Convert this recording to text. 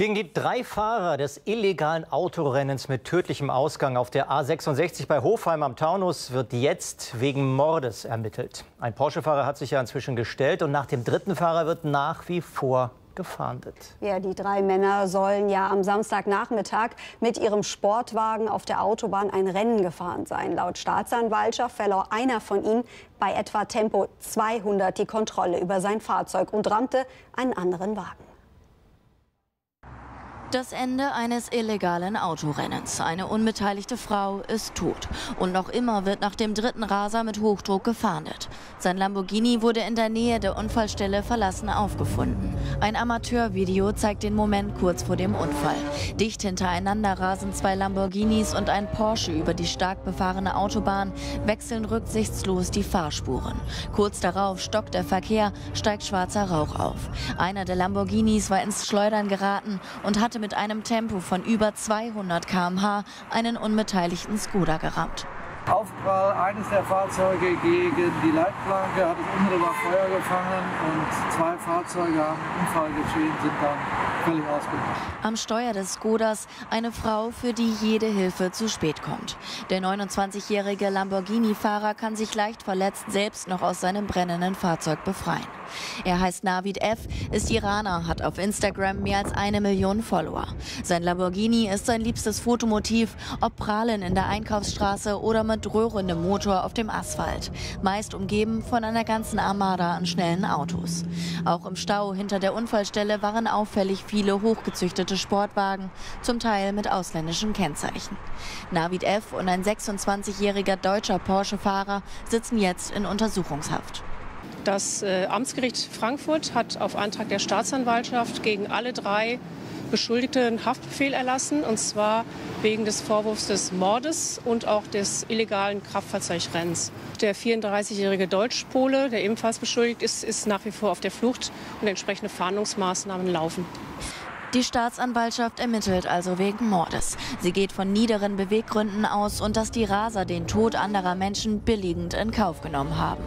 Gegen die drei Fahrer des illegalen Autorennens mit tödlichem Ausgang auf der A66 bei Hofheim am Taunus wird jetzt wegen Mordes ermittelt. Ein Porsche-Fahrer hat sich ja inzwischen gestellt und nach dem dritten Fahrer wird nach wie vor gefahndet. Ja, die drei Männer sollen ja am Samstagnachmittag mit ihrem Sportwagen auf der Autobahn ein Rennen gefahren sein. Laut Staatsanwaltschaft verlor einer von ihnen bei etwa Tempo 200 die Kontrolle über sein Fahrzeug und rammte einen anderen Wagen. Das Ende eines illegalen Autorennens. Eine unbeteiligte Frau ist tot. Und noch immer wird nach dem dritten Raser mit Hochdruck gefahndet. Sein Lamborghini wurde in der Nähe der Unfallstelle verlassen aufgefunden. Ein Amateurvideo zeigt den Moment kurz vor dem Unfall. Dicht hintereinander rasen zwei Lamborghinis und ein Porsche über die stark befahrene Autobahn, wechseln rücksichtslos die Fahrspuren. Kurz darauf stockt der Verkehr, steigt schwarzer Rauch auf. Einer der Lamborghinis war ins Schleudern geraten und hatte mit einem Tempo von über 200 km/h einen unbeteiligten Skoda gerammt. Aufprall eines der Fahrzeuge gegen die Leitplanke hat es unmittelbar Feuer gefangen und zwei Fahrzeuge haben Unfall geschehen, sind dann völlig ausgemacht. Am Steuer des Skodas eine Frau, für die jede Hilfe zu spät kommt. Der 29-jährige Lamborghini-Fahrer kann sich leicht verletzt selbst noch aus seinem brennenden Fahrzeug befreien. Er heißt Navid F., ist Iraner, hat auf Instagram mehr als eine Million Follower. Sein Lamborghini ist sein liebstes Fotomotiv, ob prahlen in der Einkaufsstraße oder mit röhrendem Motor auf dem Asphalt. Meist umgeben von einer ganzen Armada an schnellen Autos. Auch im Stau hinter der Unfallstelle waren auffällig viele hochgezüchtete Sportwagen, zum Teil mit ausländischen Kennzeichen. Navid F. und ein 26-jähriger deutscher Porsche-Fahrer sitzen jetzt in Untersuchungshaft. Das äh, Amtsgericht Frankfurt hat auf Antrag der Staatsanwaltschaft gegen alle drei Beschuldigte einen Haftbefehl erlassen, und zwar wegen des Vorwurfs des Mordes und auch des illegalen Kraftfahrzeugrennens. Der 34-jährige Deutschpole, der ebenfalls beschuldigt ist, ist nach wie vor auf der Flucht und entsprechende Fahndungsmaßnahmen laufen. Die Staatsanwaltschaft ermittelt also wegen Mordes. Sie geht von niederen Beweggründen aus und dass die Raser den Tod anderer Menschen billigend in Kauf genommen haben.